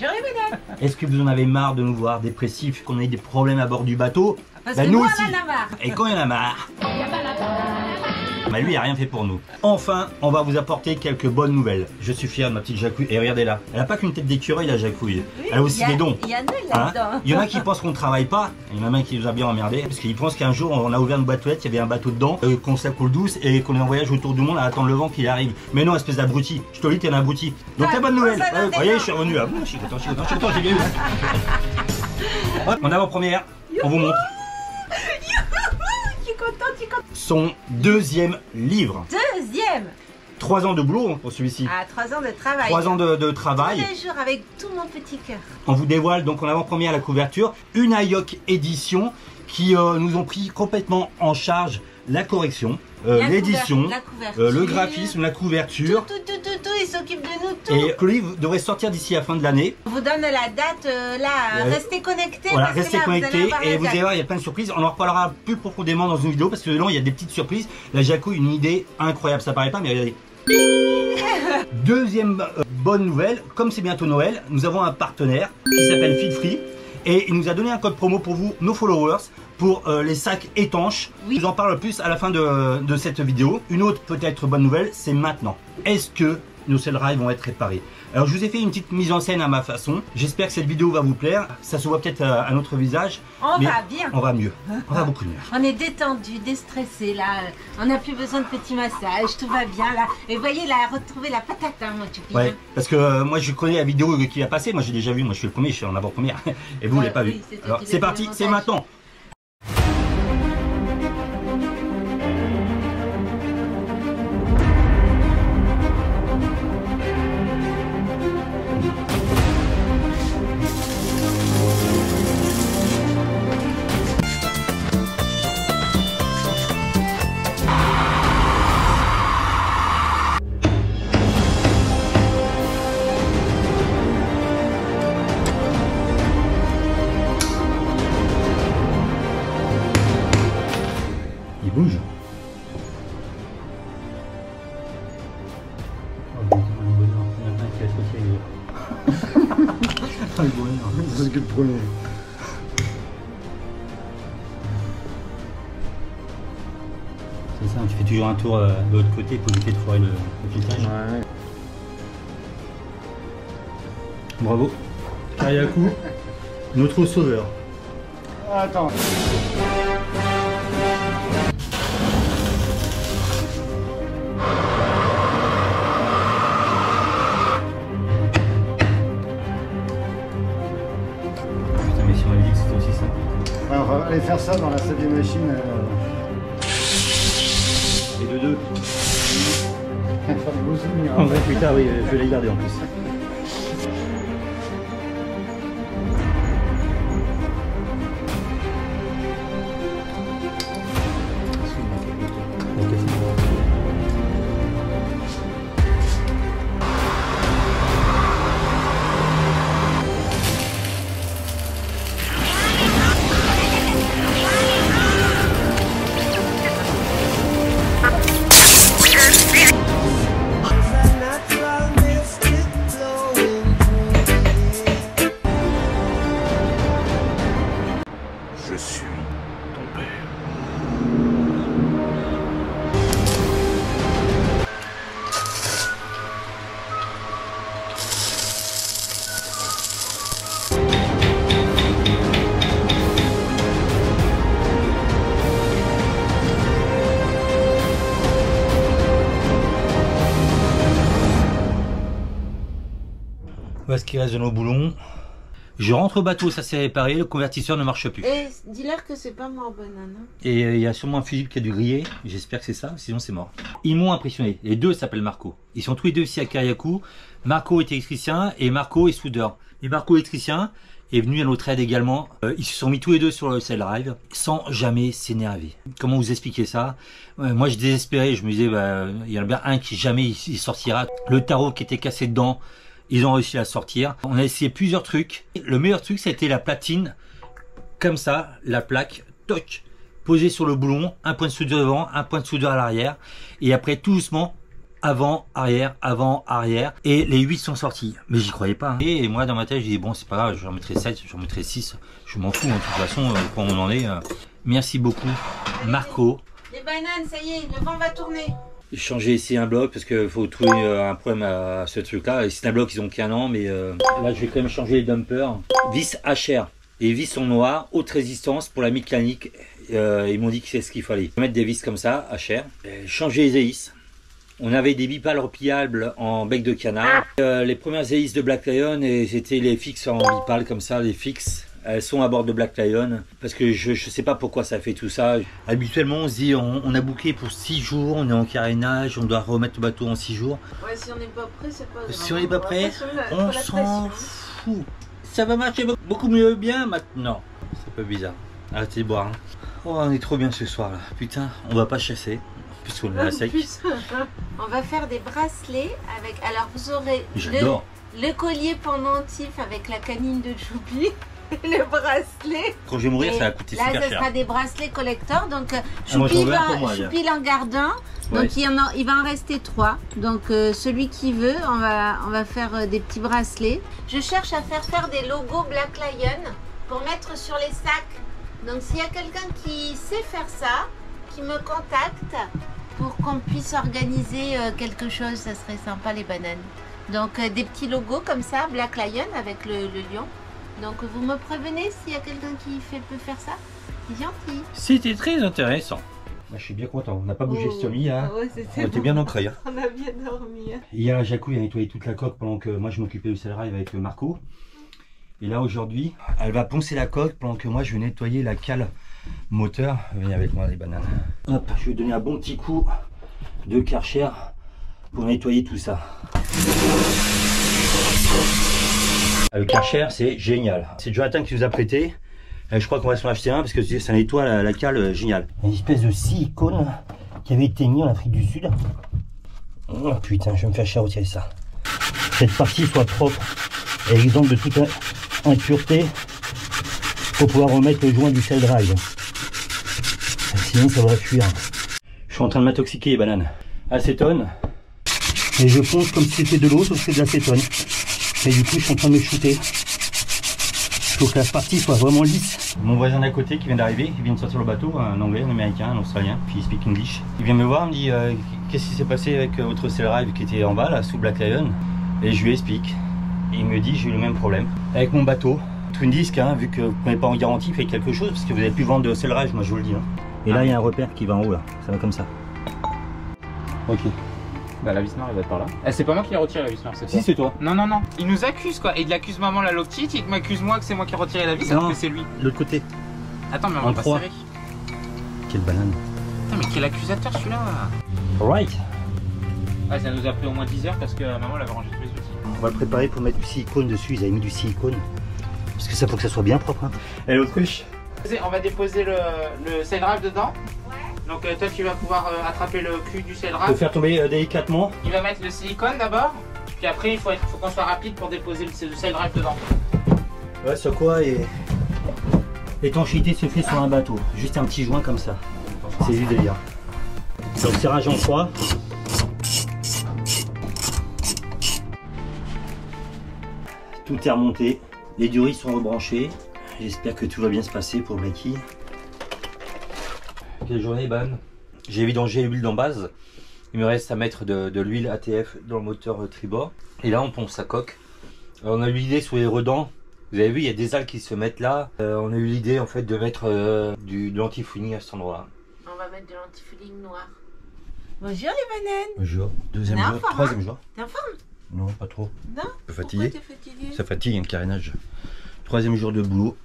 Bonjour. Est-ce que vous en avez marre de nous voir dépressifs, qu'on ait des problèmes à bord du bateau? Parce Bah, que nous nous, aussi. on en a marre. Et quand il y en a marre? Bah lui, il a rien fait pour nous. Enfin, on va vous apporter quelques bonnes nouvelles. Je suis fier de ma petite Jacouille. Et regardez là, elle a pas qu'une tête d'écureuil, la Jacouille. Elle a aussi a- des dons. Il y en a Hein là-dedans. Il y en a qui pensent qu'on ne travaille pas. Il y en a un qui nous a bien emmerdé parce qu'il pense qu'un jour on a ouvert une boîte aux lettres, il y avait un bateau dedans, euh, qu'on se la coule douce et qu'on est en voyage autour du monde à attendre le vent qu'il arrive. Mais non, espèce d'abruti. Je te le dis, t'es un abruti. Donc la bonne bon, nouvelle. des voyez, je suis revenu. Ah bon, je suis content, je suis content, je suis content, j'ai bien eu. En avant-première, on vous montre son deuxième livre. Deuxième. Trois ans de boulot hein, pour celui-ci. À trois ans de travail. Trois ans de, de Tous travail. les jours avec tout mon petit cœur. On vous dévoile donc en avant-première la couverture, une IOC édition qui euh, nous ont pris complètement en charge la correction, l'édition, la couverture. euh, le graphisme, la couverture. tout, tout, tout, tout, il s'occupe de nous tout. Et le livre devrait sortir d'ici la fin de l'année. On vous donne la date euh, là, Euh, restez connectés. Voilà, restez là, connectés et vous allez voir, il y a plein de surprises. On en reparlera plus profondément dans une vidéo parce que dedans il y a des petites surprises. La Jaco, une idée incroyable, ça paraît pas, mais regardez. Deuxième euh, bonne nouvelle, comme c'est bientôt Noël, nous avons un partenaire qui s'appelle Feed Free et il nous a donné un code promo pour vous, nos followers, pour euh, les sacs étanches. Oui. Je vous en parle plus à la fin de, de cette vidéo. Une autre peut-être bonne nouvelle, c'est maintenant. Est-ce que nos sell drives vont être réparés? Alors je vous ai fait une petite mise en scène à ma façon. J'espère que cette vidéo va vous plaire. Ça se voit peut-être à, à notre visage. On mais va bien. On va mieux. On va beaucoup mieux. On est détendu, déstressé là. On n'a plus besoin de petits massages, tout va bien là. Et vous voyez là, retrouver la patate, hein, moi tu Ouais, parce que euh, moi je connais la vidéo qui va passer, moi j'ai déjà vu, moi je suis le premier, je suis en avant-première, et vous vous Ouais, l'avez pas oui, vu. Alors c'est parti, c'est maintenant. Tour euh, de l'autre côté pour éviter de foirer le, le filetage. Ouais. Bravo. Kariakou, notre sauveur. Attends. Putain, mais si on avait dit que c'était aussi simple. Ouais, on va aller faire ça dans la salle des machines. euh, Et de deux. faire des beaux souvenirs. En vrai, putain, oui, je vais les garder en plus. Reste de nos boulons. Je rentre au bateau, ça s'est réparé, le convertisseur ne marche plus. Et dis-leur que c'est pas moi, banane. hein. Et euh, il y a sûrement un fusible qui a dû griller, j'espère que c'est ça, sinon c'est mort. Ils m'ont impressionné, les deux s'appellent Marco. Ils sont tous les deux ici à Kariakou. Marco est électricien et Marco est soudeur. Et Marco électricien est venu à notre aide également. Euh, ils se sont mis tous les deux sur le cell drive sans jamais s'énerver. Comment vous expliquer ça? Euh, Moi je désespérais, je me disais, bah, il y en a bien un qui jamais il sortira. Le tarot qui était cassé dedans, ils ont réussi à sortir. On a essayé plusieurs trucs. Le meilleur truc, été la platine. Comme ça, la plaque, toc, posée sur le boulon, un point de soudure devant, un point de soudure à l'arrière. Et après, tout doucement, avant, arrière, avant, arrière. Et les 8 sont sortis. Mais j'y croyais pas. hein. Et moi, dans ma tête, j'ai dit, bon, c'est pas grave, j'en mettrai 7, j'en mettrai 6. Je m'en fous, hein, de toute façon, euh, quand on en est. euh. Merci beaucoup, Marco. Les bananes, ça y est, le vent va tourner. Changé ici un bloc parce qu'il faut trouver euh, un problème à ce truc-là. Et C'est un bloc, ils ont qu'un an, mais euh, là, je vais quand même changer les dumpers. Vis HR. Les vis sont noires, haute résistance pour la mécanique. Euh, ils m'ont dit que c'est ce qu'il fallait. Mettre des vis comme ça, HR. Changer les hélices. On avait des bipales repliables en bec de canard. Les premières hélices de Black Lion, c'était les fixes en bipales comme ça, les fixes. Elles sont à bord de Black Lion parce que je ne sais pas pourquoi ça fait tout ça. Habituellement, on se dit on, on a booké pour 6 jours, on est en carénage, on doit remettre le bateau en 6 jours. Ouais, si on n'est pas prêt, c'est pas grave. Si on n'est pas prêt, on s'en fout. Ça va marcher be- beaucoup mieux bien maintenant. C'est pas bizarre. Arrêtez de boire. hein. Oh, on est trop bien ce soir là. Putain, on va pas chasser. Puisqu'on est à sec. On va faire des bracelets avec. Alors, vous aurez le collier pendentif avec la canine de Choupi, le bracelet. Quand je vais mourir, Et ça va coûter Là, super ça cher. sera des bracelets collector. Donc, Ah, Choupi, va, moi, en garde un. Ouais. Donc, il, y en a- il va en rester trois. Donc, euh, celui qui veut, on va, on va faire euh, des petits bracelets. Je cherche à faire faire des logos Black Lion pour mettre sur les sacs. Donc, s'il y a quelqu'un qui sait faire ça, qui me contacte pour qu'on puisse organiser euh, quelque chose, ça serait sympa les bananes. Donc, des petits logos comme ça, Black Lion avec le, le lion. Donc, vous me prévenez s'il y a quelqu'un qui fait, peut faire ça? C'est gentil. C'était très intéressant. Moi, je suis bien content. On n'a pas bougé ce lit. Oh. ouais, On était bien ancré. hein. On a bien dormi. hein. Hier, Jacou il a nettoyé toute la coque pendant que moi je m'occupais du Cellrive avec euh, Marco. Et là aujourd'hui, elle va poncer la coque pendant que moi je vais nettoyer la cale moteur. Venez avec moi les bananes. Hop, je vais donner un bon petit coup de Karcher pour nettoyer tout ça. Le Karcher c'est génial. C'est Jonathan qui nous a prêté. Euh, Je crois qu'on va s'en acheter un parce que ça nettoie la, la cale euh, génial. Une espèce de silicone qui avait été mis en Afrique du Sud. Oh putain, je vais me faire retirer ça. Cette partie soit propre et exemple de toute impureté pour pouvoir remettre le joint du cell drive. Sinon, ça va fuir. Je suis en train de m'intoxiquer, les bananes. Acétone. Et je ponce comme si c'était de l'eau, sauf que c'est de l'acétone. Et du coup, je suis en train de me shooter. Il faut que la partie soit vraiment lisse. Mon voisin d'à côté qui vient d'arriver, il vient de sortir le bateau, un anglais, un américain, un australien, puis il speak English. Il vient me voir, il me dit euh, qu'est-ce qui s'est passé avec euh, votre Cellrive qui était en bas, là, sous Black Lion? Et je lui explique. Et il me dit j'ai eu le même problème avec mon bateau. Twin Disc, hein, vu que vous n'êtes pas en garantie, faites quelque chose parce que vous n'avez plus vendre de Cellrive, moi je vous le dis. hein. Et là il y a un repère qui va en haut là, ça va comme ça. Ok. Bah la vis noire elle va être par là. Eh, c'est pas moi qui l'ai retiré la vis noire, c'est toi. Si c'est toi. Non non non, il nous accuse quoi. Et il accuse maman la petite, il m'accuse moi que c'est moi qui ai retiré la vis alors que c'est lui. L'autre côté. Attends mais on En va pas serrer. Quelle banane. Putain mais quel accusateur celui-là Alright. Ah ça nous a pris au moins 10 heures parce que maman l'avait rangé tous les outils. On va le préparer pour mettre du silicone dessus. Ils avaient mis du silicone. Parce que ça faut que ça soit bien propre. Hein. Et l'autruche On va déposer le, le dedans. Donc euh, toi tu vas pouvoir euh, attraper le cul du peut drive. faire tomber euh, délicatement. Il va mettre le silicone d'abord. Puis après il faut, être- faut qu'on soit rapide pour déposer le, le dedans. Ouais, sur quoi et l'étanchéité se fait sur un bateau. Juste un petit joint comme ça. C'est du délire. Donc tirage en croix. Tout est remonté. Les durées sont rebranchées. J'espère que tout va bien se passer pour Blacky. Quelle journée, Ban? J'ai vidangé l'huile d'embase. Il me reste à mettre de, de l'huile ATF dans le moteur euh, tribord. Et là, on pompe sa coque. Alors, on a eu l'idée sur les redans. Vous avez vu, il y a des algues qui se mettent là. Euh, on a eu l'idée en fait de mettre euh, du, de l'antifouling à cet endroit. On va mettre de l'antifouling noir. Bonjour les bananes. Jour, deuxième jour, forme, troisième jour. T'es en forme? Non, pas trop. Non? Un peu Pourquoi fatigué? t'es fatigué? Ça fatigue, un carénage. Troisième jour de boulot.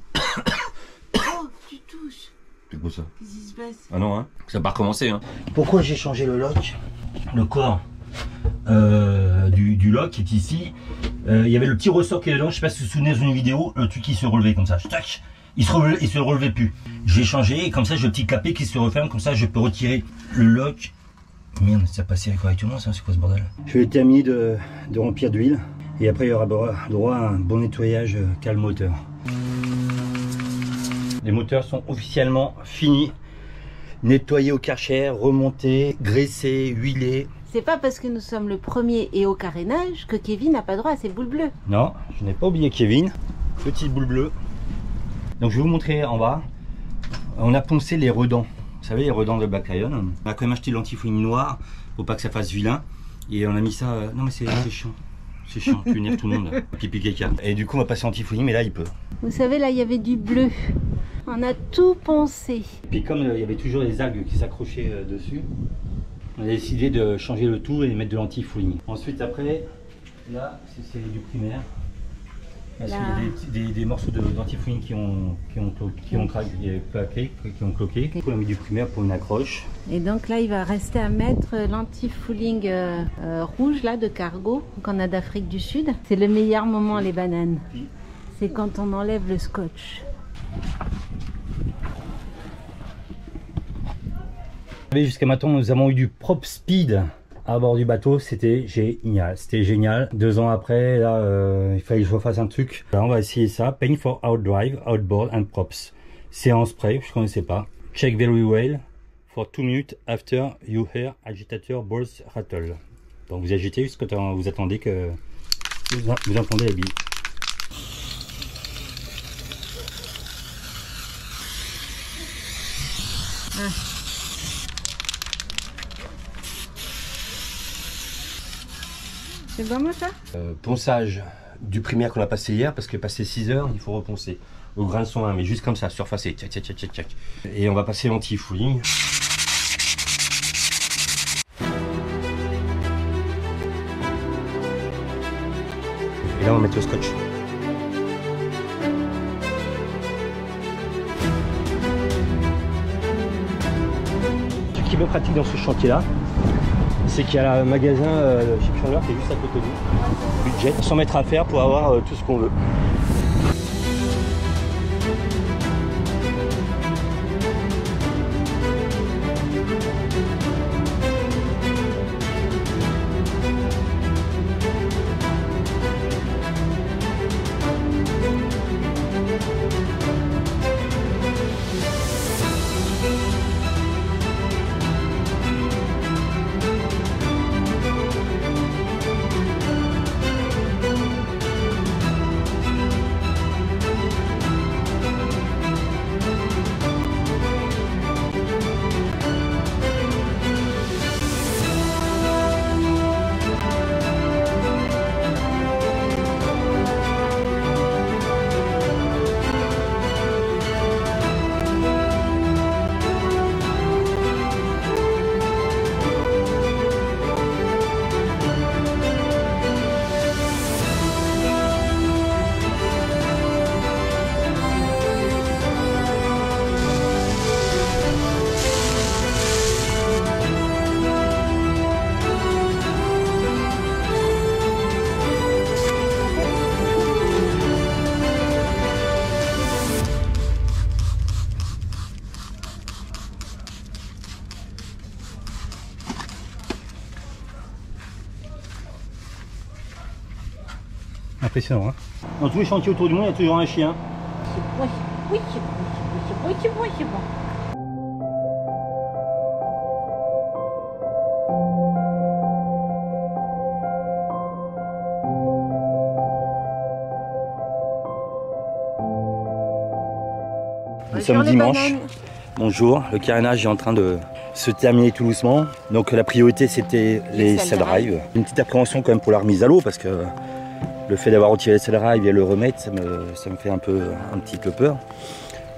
C'est quoi ça Qu'est-ce qui se passe? Ah non, hein Ça va pas recommencer. Hein. Pourquoi j'ai changé le lock? Le corps euh, du, du lock qui est ici. Euh, Il y avait le petit ressort qui est dedans. Je sais pas si vous vous souvenez dans une vidéo, le truc qui se relevait comme ça. Tac il se, relevait, il se relevait plus. J'ai changé et comme ça j'ai le petit clapet qui se referme. Comme ça je peux retirer le lock. Merde, ça passait correctement ça, c'est quoi ce bordel? Je vais terminer de, de remplir d'huile et après il y aura droit droit à un bon nettoyage euh, calme moteur. Les moteurs sont officiellement finis. Nettoyés au karcher, remontés, graissés, huilés. C'est pas parce que nous sommes le premier et au carénage que Kevin n'a pas droit à ses boules bleues. Non, je n'ai pas oublié Kevin. Petite boule bleue. Donc je vais vous montrer en bas. On a poncé les redans. Vous savez, les redans de Black Lion. On a quand même acheté l'antifouling noir pour pas que ça fasse vilain. Et on a mis ça. euh, Non, mais c'est chiant. C'est chiant, tu énerves tout le monde. Pipi caca. Et du coup, on va passer antifouling, mais là, il peut. Vous savez, là, il y avait du bleu. On a tout poncé. Puis comme euh, il y avait toujours des algues qui s'accrochaient euh, dessus, on a décidé de changer le tout et de mettre de l'anti-fouling. Ensuite après, là c'est du primaire. Là. qu'il y a des, des- des morceaux de- d'anti-fouling qui ont, qui ont, qui ont craqué, qui ont cloqué. On a mis du primaire pour une accroche. Et donc là, il va rester à mettre l'anti-fouling euh, euh, rouge là de cargo qu'on a d'Afrique du Sud. C'est le meilleur moment les bananes. C'est quand on enlève le scotch. Vous savez, jusqu'à maintenant, nous avons eu du prop speed à bord du bateau. C'était génial. C'était génial. Deux ans après, là, euh, il fallait que je refasse un truc. On va essayer ça. Paint for outdrive, outboard and props. En spray, je connaissais pas. Check very well for two minutes after you hear agitator balls rattle. Donc vous agitez jusqu'à vous attendez que vous entendez la bille. C'est bon ça? Euh, ponçage du primaire qu'on a passé hier, parce que passé 6 heures, il faut reponcer. Au grain de son 1, mais juste comme ça, surfacé. Tchac, tchac, tchac, tchac, tchac. Et on va passer l'anti-fouling. Et là, on va mettre le scotch. Ce qui est bien pratique dans ce chantier-là, c'est qu'il y a un magasin euh, Chip Chandler qui est juste à côté de nous. Budget, 100 mètres à faire pour avoir euh, tout ce qu'on veut. Impressionnant, hein Dans tous les chantiers autour du monde, il y a toujours un chien. Oui, oui, c'est bon, c'est bon, c'est bon, c'est bon. Nous sommes dimanche. Bonjour, le carénage est en train de se terminer tout doucement. Donc la priorité c'était les Les drive. drive. Une petite appréhension quand même pour la remise à l'eau parce que le fait d'avoir retiré cell drive et le remettre, ça me, ça me fait un, peu, un petit peu peur.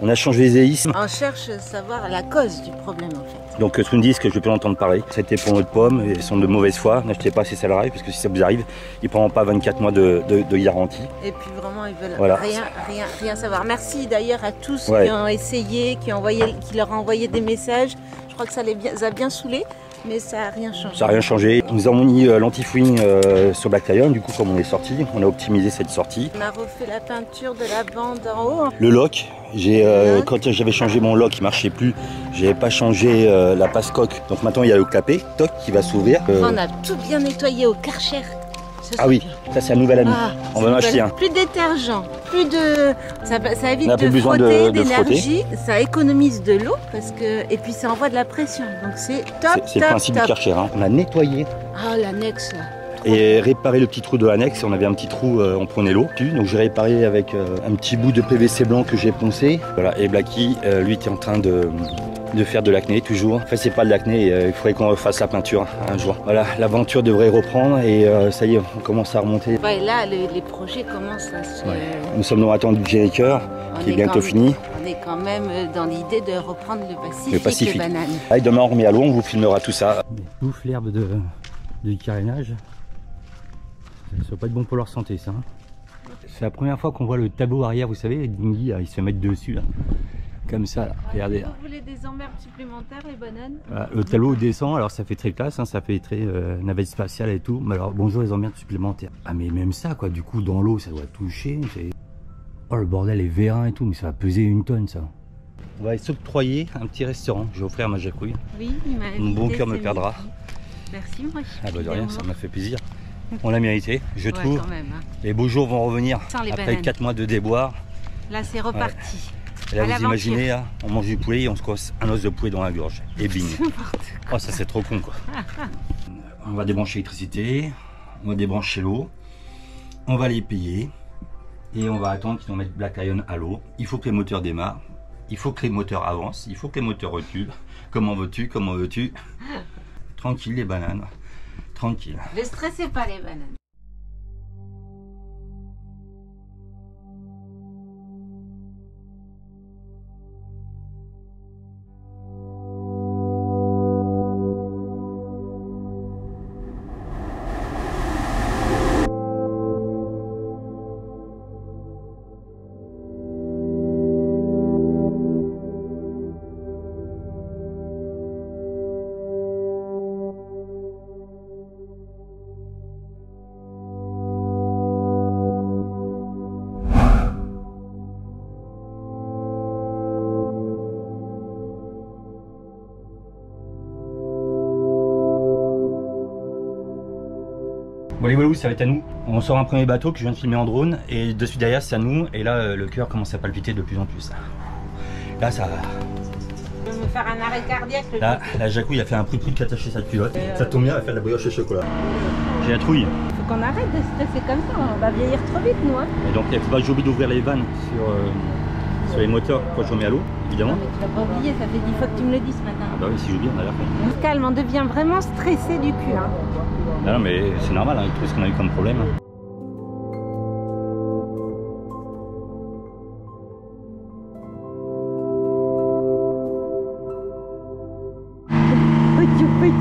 On a changé les hélices. On cherche à savoir la cause du problème en fait. Donc ce disent que je ne vais plus l'entendre parler. C'était pour notre pomme ils sont de mauvaise foi. N'achetez pas ces drive parce que si ça vous arrive, ils ne prendront pas 24 mois de, de- de garantie. Et puis vraiment, ils veulent Voilà. rien, rien, rien savoir. Merci d'ailleurs à tous Ouais. qui ont essayé, qui, ont envoyé, qui leur ont envoyé des messages. Je crois que ça les a bien saoulés, mais ça n'a rien changé. Ça n'a rien changé. Nous avons mis euh, l'anti-fouing euh, sur Lion. Du coup, comme on est sorti, on a optimisé cette sortie. On a refait la peinture de la bande en haut. Le lock, j'ai euh, quand j'avais changé mon lock, il marchait plus. J'avais pas changé euh, la passe coque. Donc maintenant il y a le clapet, toc, qui va s'ouvrir. Euh, On a tout bien nettoyé au Karcher. Ça, Ah oui, bien. ça c'est un nouvel ami. Ah, On va en acheter un. Plus de détergent, plus de. Ça, ça évite plus de besoin de- frotter, de frotter. d'énergie, ça économise de l'eau parce que et puis ça envoie de la pression. Donc c'est top, C'est- le top, principe du. Karcher. hein. On a nettoyé Ah l'annexe là. et réparé le petit trou de l'annexe. On avait un petit trou, euh, on prenait l'eau. dessus. Donc j'ai réparé avec euh, un petit bout de PVC blanc que j'ai poncé. Voilà. Et Blacky, euh, lui, était en train de, de faire de l'acné toujours. Enfin, c'est pas de l'acné. euh, il faudrait qu'on refasse la peinture un jour. Voilà, l'aventure devrait reprendre et euh, ça y est, on commence à remonter. Ouais, là les, les projets commencent à se. Ouais. Nous sommes dans l'attente du on qui est bientôt fini. On est quand même dans l'idée de reprendre le Pacifique, Le Pacifique. Allez, demain on remet à l'eau, on vous filmera tout ça. Bouffe l'herbe de, du carénage. Ça va pas être bon pour leur santé ça. hein. C'est la première fois qu'on voit le tableau arrière, vous savez, les dinghies, ils se mettent dessus là. Comme ça là, regardez. Vous voulez des emmerdes supplémentaires les bananes? Voilà, le tableau descend, alors ça fait très classe, hein, ça fait très euh, navette spatiale et tout. Mais alors bonjour les emmerdes supplémentaires. Ah mais même ça quoi, du coup dans l'eau ça doit toucher. Oh le bordel est vérin et tout, mais ça va peser une tonne ça. On va s'octroyer un petit restaurant, je vais offrir à ma jacouille. Oui, il m'a Mon bon cœur me perdra. Merci moi. Ah bah de rien, ça m'a fait plaisir. On l'a mérité, je Ouais, trouve. quand même. hein. Les beaux jours vont revenir Sans les après bananes. 4 mois de déboire. Là c'est reparti. Et là, À vous imaginez, là, on mange du poulet et on se cosse un os de poulet dans la gorge. Et bing. Oh, ça c'est trop con quoi. on va débrancher l'électricité, on va débrancher l'eau, on va les payer et on va attendre qu'ils nous mettent Black Lion à l'eau. Il faut que les moteurs démarrent, il faut que les moteurs avancent, il faut que les moteurs reculent. Comment veux-tu Comment veux-tu? Tranquille les bananes, tranquille. Ne stressez pas les bananes. Ça va être à nous. On sort un premier bateau que je viens de filmer en drone et de suite derrière c'est à nous et là euh, le cœur commence à palpiter de plus en plus. Là ça. Je vais me faire un arrêt cardiaque. le Là, la Jacouille a fait un prix prix qu'attacher sa culotte. Ça tombe bien, elle va faire de la brioche au chocolat. J'ai la trouille. Faut qu'on arrête de stresser comme ça, on va vieillir trop vite nous. Hein. Et donc il faut pas que j'oublie d'ouvrir les vannes sur, euh, sur les moteurs quand je remets à l'eau, évidemment. Non, mais tu vas pas oublier, ça fait 10 fois que tu me le dis ce matin. Ah bah oui, si j'oublie, on a l'air con. On se calme, on devient vraiment stressé du cul. Hein. Non, non, mais c'est normal, hein, avec tout ce qu'on a eu comme problème.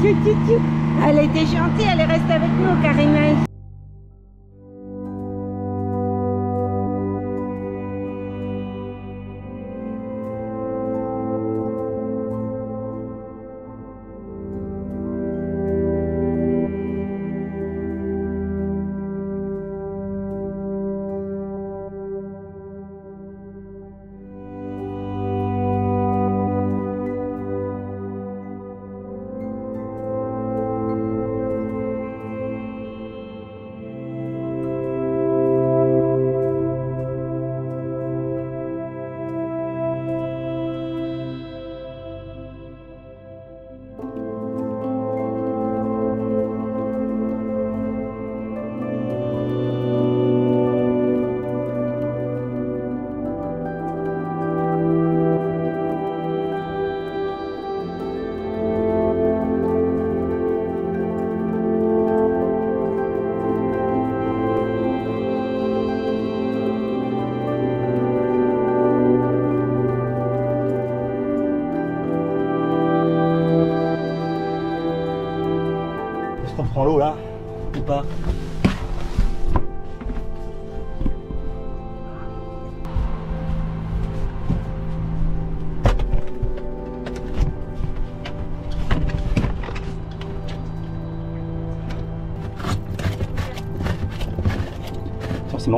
Petit. Elle était gentille, elle est restée avec nous, Karina.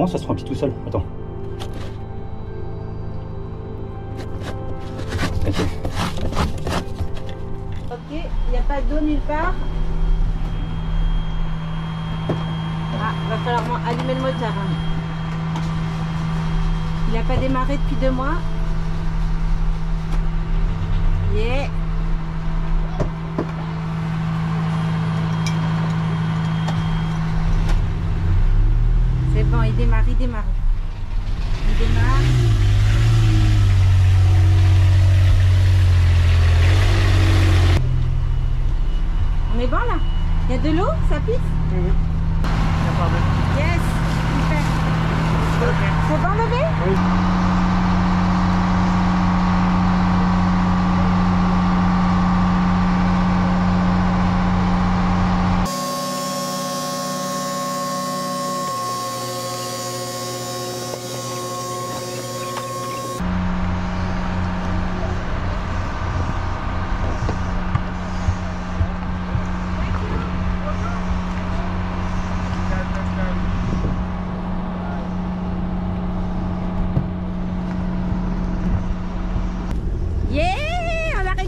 Ça se remplit tout seul. Attends. Ok. Il n'y a pas d'eau nulle part. Ah, va falloir allumer le moteur. hein. Il n'a pas démarré depuis deux mois. C'est bon, il démarre, il démarre. Il démarre. On est bon là Il y a de l'eau Ça pisse Yes Super C'est bon bébé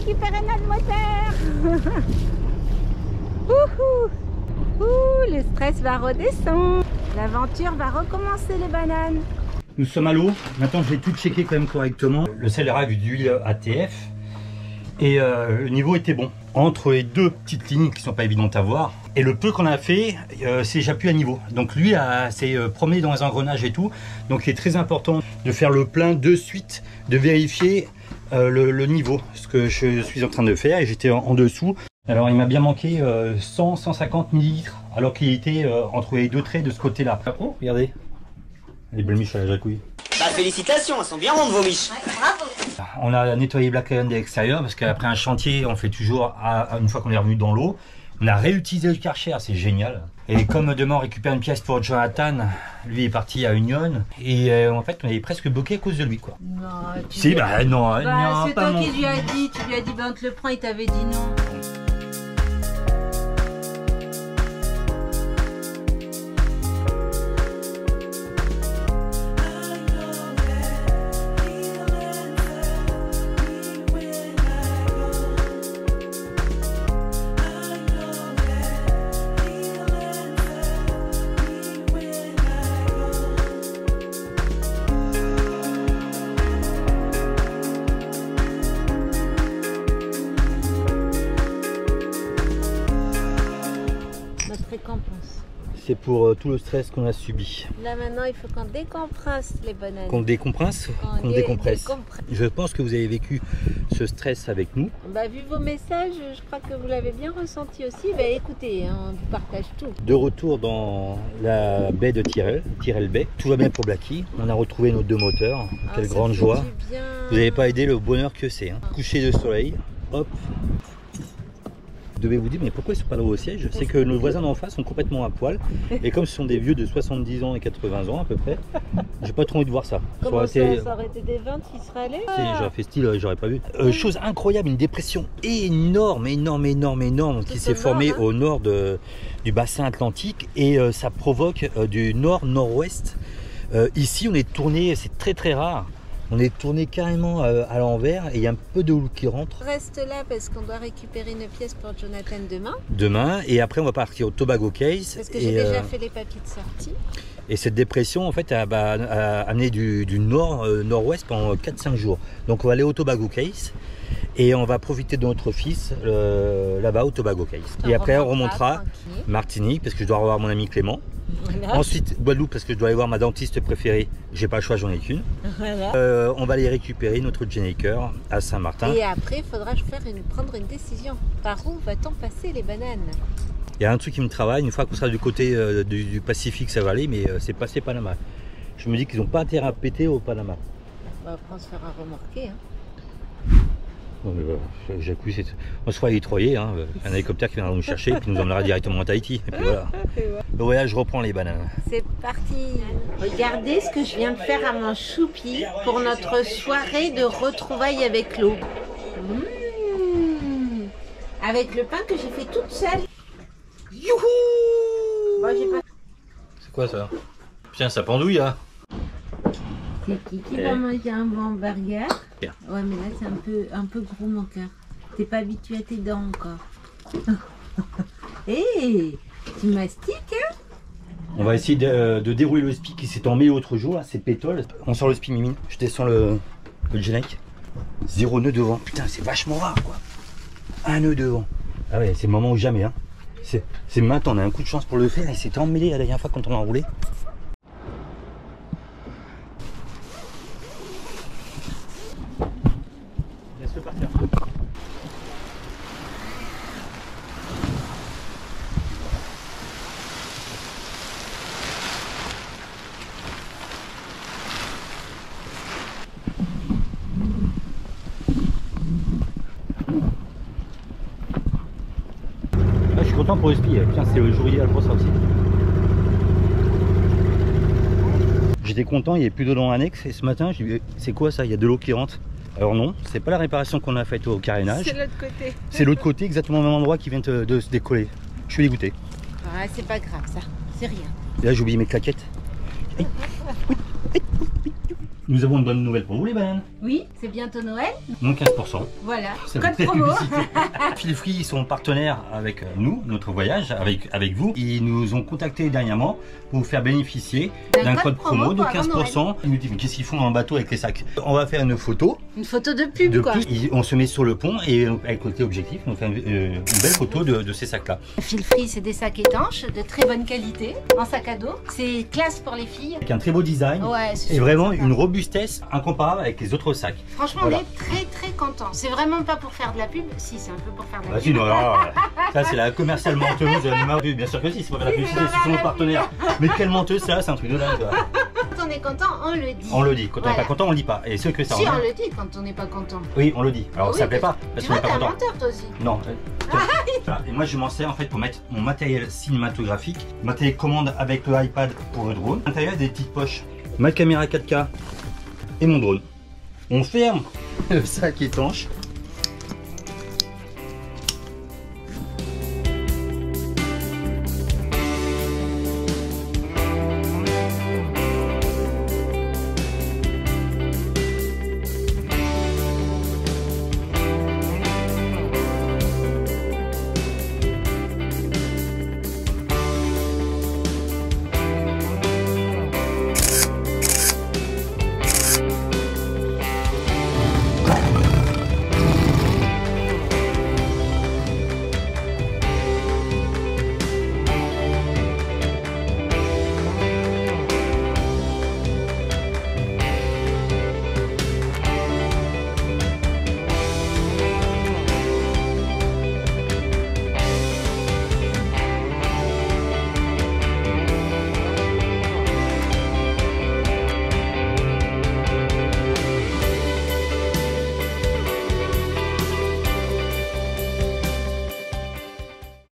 Notre moteur Ouh, Le stress va redescendre L'aventure va recommencer les bananes Nous sommes à l'eau. Maintenant, je vais tout checker quand même correctement. Le sel vu d'huile ATF. Et euh, le niveau était bon. Entre les deux petites lignes qui sont pas évidentes à voir. Et le peu qu'on a fait, euh, c'est plus à niveau. Donc lui s'est euh, promené dans les engrenages et tout. Donc il est très important de faire le plein de suite, de vérifier euh, le, le niveau. Ce que je suis en train de faire et j'étais en, en dessous. Alors il m'a bien manqué euh, 100-150 millilitres alors qu'il était euh, entre les deux traits de ce côté-là. Oh, regardez. Les belles miches à la jacouille. Bah félicitations, elles sont bien rondes vos miches. On a nettoyé Black Lion de l'extérieur parce qu'après un chantier, on fait toujours, à- à- une fois qu'on est revenu dans l'eau, on a réutilisé le Karcher, c'est génial. Et comme demain on récupère une pièce pour Jonathan, lui est parti à Union, et euh, en fait on est presque bloqué à cause de lui quoi. Non, tu Si, bah non, Bah, non, c'est toi mon- qui lui as dit, tu lui as dit ben on te le prend, il t'avait dit non. Tout le stress qu'on a subi. Là maintenant, il faut qu'on décompresse les bananes. Qu'on décompresse, Qu'on qu'on dé- décompresse. Je pense que vous avez vécu ce stress avec nous. Bah, vu vos messages, je crois que vous l'avez bien ressenti aussi. Bah, écoutez, hein, on vous partage tout. De retour dans la baie de Tyrell, Tyrell Bay. Tout va bien pour Blacky. On a retrouvé nos deux moteurs. Ah, Quelle grande joie. Vous n'avez pas aidé le bonheur que c'est. hein. Coucher de soleil, hop. Vous devez vous dire, mais pourquoi ils sont pas là au siège? C'est que nos voisins d'en face sont complètement à poil. Et comme ce sont des vieux de 70 ans et 80 ans à peu près, j'ai pas trop envie de voir ça. Ça Comment aurait ça, été- ça aurait été des 20 qui seraient allés si, J'aurais fait style, euh, j'aurais pas vu. Euh, chose incroyable, une dépression énorme, énorme, énorme, énorme qui s'est formée hein. au nord de- du bassin atlantique et euh, ça provoque euh, du nord-nord-ouest. Ici, on est tourné, c'est très très rare. On est tourné carrément euh, à l'envers et il y a un peu de houle qui rentre Reste là parce qu'on doit récupérer une pièce pour Jonathan demain. demain et après on va partir au Tobago Case. Parce que j'ai déjà euh, fait les papiers de sortie. Et cette dépression, en fait, a, bah, a amené du, du nord, euh, nord-ouest pendant 4-5 jours. Donc, on va aller au Tobago Case et on va profiter de notre fils euh, là-bas au Tobago Case. Et après, on remontera. Martinique parce que je dois revoir mon ami Clément. Voilà. Ensuite, Guadeloupe parce que je dois aller voir ma dentiste préférée. J'ai pas le choix, j'en ai qu'une. Voilà. Euh, on va aller récupérer notre Gennaker à Saint-Martin. Et après, il faudra faire une, prendre une décision. Par où va-t-on passer les bananes? Il y a un truc qui me travaille. Une fois qu'on sera du côté euh, du, du Pacifique, ça va aller, mais euh, c'est passé Panama. Je me dis qu'ils n'ont pas intérêt à péter au Panama. Bah, on se fera remorquer. hein. Euh, c'est- on se fera électroyer, hein, euh, un hélicoptère qui viendra nous chercher et puis nous emmènera directement à Tahiti. Et puis voilà. Le voyage reprend les bananes. C'est parti. Regardez ce que je viens de faire à mon choupi pour notre soirée de retrouvailles avec l'eau. Mmh. Avec le pain que j'ai fait toute seule. Youhou Bon, j'ai pas... C'est quoi ça? Putain, ça pendouille, hein Qui Eh. va manger un bon burger Bien. Ouais, mais là, c'est un peu, un peu gros, mon cœur. T'es pas habitué à tes dents encore. Hé Tu mastiques, hein? On va essayer de, de dérouler le spi qui s'est emmêlé l'autre jour, là, c'est pétole. On sort le spi mimine, je descends le, le Genec. Zéro nœud devant, putain c'est vachement rare quoi. Un nœud devant. Ah ouais, c'est le moment ou jamais hein. C'est maintenant, on a un coup de chance pour le faire et c'est emmêlé la dernière fois quand on l'a enroulé. Pour tiens c'est le jour idéal pour ça aussi. J'étais content, il n'y avait plus d'eau dans l'annexe et ce matin j'ai dit c'est quoi ça? Il y a de l'eau qui rentre. Alors non, c'est pas la réparation qu'on a faite au carénage. C'est l'autre côté. C'est l'autre côté, exactement au même endroit qui vient de, de se décoller. Je suis dégoûté. Ouais, c'est pas grave ça, c'est rien. Et là j'ai oublié mes claquettes. Nous avons une bonne nouvelle pour vous les bananes. Oui, c'est bientôt Noël. Moins 15%. Voilà, code promo. Phil Free, ils sont partenaires avec nous, notre voyage, avec, avec vous. Ils nous ont contacté dernièrement pour vous faire bénéficier d'un code promo de pour avant 15%. Ils nous disent, mais qu'est-ce qu'ils font le bateau avec les sacs? On va faire une photo. Une photo de pub De quoi. plus, on se met sur le pont et avec le côté objectif, on fait une, euh, une belle photo de, de ces sacs-là. Fil free, c'est des sacs étanches de très bonne qualité en sac à dos. C'est classe pour les filles. Avec un très beau design Ouais, et vraiment une robustesse incomparable avec les autres sacs. Franchement, Voilà. on est très très contents. C'est vraiment pas pour faire de la pub. Si, c'est un peu pour faire de la Bah, si, pub. non, alors, ça c'est la commerciale menteuse numéro deux. Bien sûr que si, c'est pas la publicité, ce sont nos partenaires. Mais quelle menteuse, ça, c'est un truc de dingue. Quand on est content, on le dit. On le dit. Quand on n'est pas content, on le dit pas. Et ceux que ça Si, on le dit quand on n'est pas content. Oui, on le dit. Alors Oui, ça plaît pas Tu parce qu'on vois, n'est t'es pas un content. menteur toi aussi. Non. euh. Et moi je m'en sers en fait pour mettre mon matériel cinématographique, ma télécommande avec le iPad pour le drone. L'intérieur des petites poches, ma caméra 4K et mon drone. On ferme. Le sac étanche